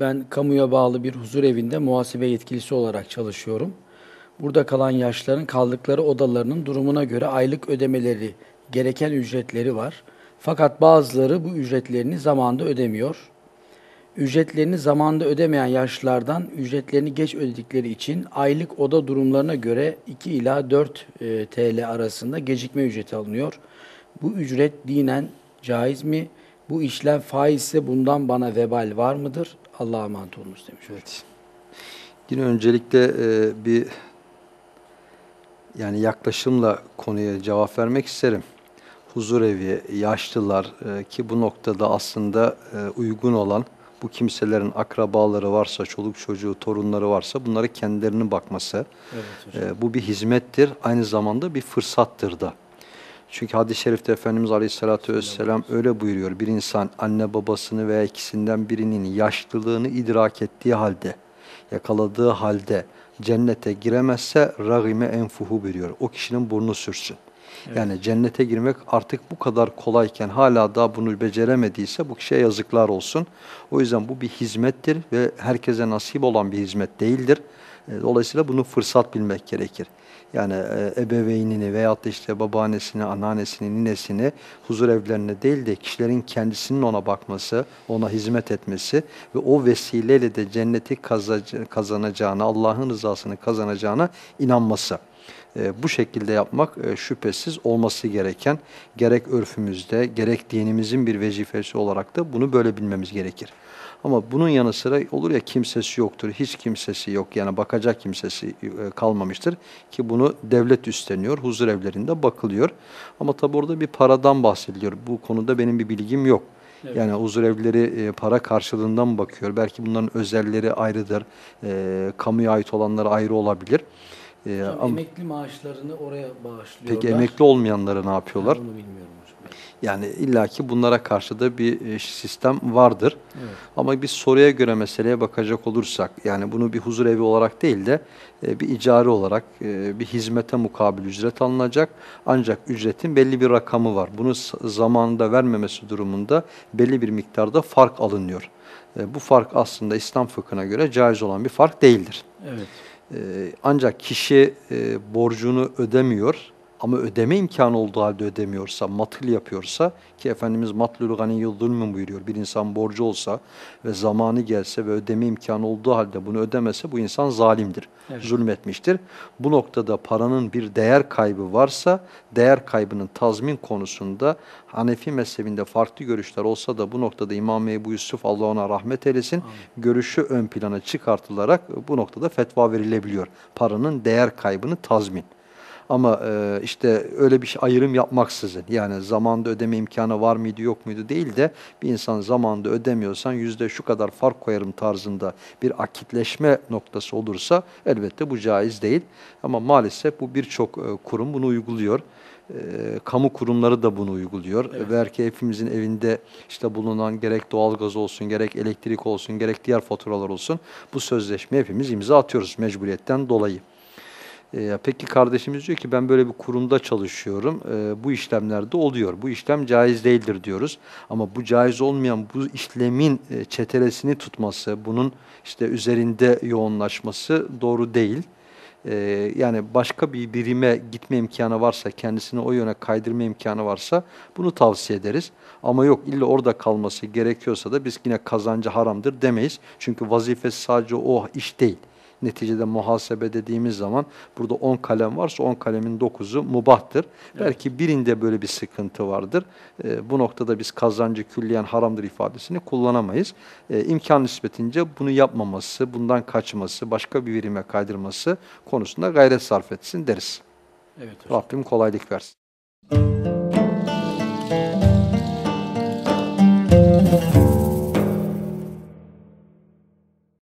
Ben kamuya bağlı bir huzur evinde muhasebe yetkilisi olarak çalışıyorum. Burada kalan yaşlıların kaldıkları odalarının durumuna göre aylık ödemeleri, gereken ücretleri var. Fakat bazıları bu ücretlerini zamanında ödemiyor. Ücretlerini zamanında ödemeyen yaşlılardan ücretlerini geç ödedikleri için aylık oda durumlarına göre 2 ila 4 e, TL arasında gecikme ücreti alınıyor. Bu ücret dinen caiz mi? Bu işlem faizse bundan bana vebal var mıdır? Allah'a emanet olunuz demiş. Evet. Yine öncelikle e, bir yani yaklaşımla konuya cevap vermek isterim. Huzur evi, yaşlılar e, ki bu noktada aslında e, uygun olan bu kimselerin akrabaları varsa, çoluk çocuğu, torunları varsa bunları kendilerinin bakması. Evet hocam. E, bu bir hizmettir, aynı zamanda bir fırsattır da. Çünkü hadis-i şerifte Efendimiz Aleyhisselatü Vesselam öyle buyuruyor. Bir insan anne babasını veya ikisinden birinin yaşlılığını idrak ettiği halde, yakaladığı halde cennete giremezse ragime enfuhu buyuruyor. O kişinin burnu sürsün. Yani cennete girmek artık bu kadar kolayken hala daha bunu beceremediyse bu kişiye yazıklar olsun. O yüzden bu bir hizmettir ve herkese nasip olan bir hizmet değildir. E, Dolayısıyla bunu fırsat bilmek gerekir. Yani e, ebeveynini veyahut da işte babaannesini, anneannesini, ninesini huzur evlerine değil de kişilerin kendisinin ona bakması, ona hizmet etmesi ve o vesileyle de cenneti kazanacağına, Allah'ın rızasını kazanacağına inanması. E, bu şekilde yapmak e, şüphesiz olması gereken gerek örfümüzde gerek dinimizin bir vecifesi olarak da bunu böyle bilmemiz gerekir. Ama bunun yanı sıra olur ya kimsesi yoktur, hiç kimsesi yok yani bakacak kimsesi e, kalmamıştır ki bunu devlet üstleniyor, huzur evlerinde bakılıyor. Ama tabi orada bir paradan bahsediliyor. Bu konuda benim bir bilgim yok. Evet. Yani huzur evleri e, para karşılığından bakıyor? Belki bunların özelleri ayrıdır, e, kamuya ait olanları ayrı olabilir. E, Hocam, ama- emekli maaşlarını oraya bağışlıyorlar. Peki emekli olmayanları ne yapıyorlar? Ben bunu bilmiyorum hocam. Yani illaki bunlara karşı da bir e, sistem vardır. Evet. Ama bir soruya göre meseleye bakacak olursak, yani bunu bir huzur evi olarak değil de e, bir icari olarak e, bir hizmete mukabil ücret alınacak. Ancak ücretin belli bir rakamı var. Bunu zamanında vermemesi durumunda belli bir miktarda fark alınıyor. Bu fark aslında İslam fıkhına göre caiz olan bir fark değildir. Evet. Ee, ancak kişi e, borcunu ödemiyor ama ödeme imkanı olduğu halde ödemiyorsa, matıl yapıyorsa ki Efendimiz matlul ganiyyul zulmün buyuruyor. Bir insan borcu olsa ve zamanı gelse ve ödeme imkanı olduğu halde bunu ödemese bu insan zalimdir, Evet. zulmetmiştir. Bu noktada paranın bir değer kaybı varsa değer kaybının tazmin konusunda Hanefi mezhebinde farklı görüşler olsa da bu noktada İmam Ebu Yusuf Allah ona rahmet eylesin görüşü ön plana çıkartılarak bu noktada fetva verilebiliyor. Paranın değer kaybını tazmin. Ama e, işte öyle bir şey ayrım yapmaksızın yani zamanda ödeme imkanı var mıydı yok muydu değil de bir insan zamanda ödemiyorsan yüzde şu kadar fark koyarım tarzında bir akitleşme noktası olursa elbette bu caiz değil. Ama maalesef bu birçok e, kurum bunu uyguluyor. E, kamu kurumları da bunu uyguluyor. Evet. Ve belki hepimizin evinde işte bulunan gerek doğalgaz olsun, gerek elektrik olsun, gerek diğer faturalar olsun bu sözleşme hepimiz imza atıyoruz mecburiyetten dolayı. Ee, peki kardeşimiz diyor ki ben böyle bir kurumda çalışıyorum. Ee, bu işlemlerde oluyor. Bu işlem caiz değildir diyoruz. Ama bu caiz olmayan bu işlemin e, çetelesini tutması, bunun işte üzerinde yoğunlaşması doğru değil. Ee, yani başka bir birime gitme imkanı varsa, kendisini o yöne kaydırma imkanı varsa bunu tavsiye ederiz. Ama yok illa orada kalması gerekiyorsa da biz yine kazancı haramdır demeyiz. Çünkü vazifesi sadece o iş değil. Neticede muhasebe dediğimiz zaman burada 10 kalem varsa 10 kalemin 9'u mubahtır. Belki birinde böyle bir sıkıntı vardır. Ee, bu noktada biz kazancı külliyen haramdır ifadesini kullanamayız. Ee, imkan nispetince bunu yapmaması, bundan kaçması, başka bir birime kaydırması konusunda gayret sarf etsin deriz. Evet hocam. Rabbim kolaylık versin. Thank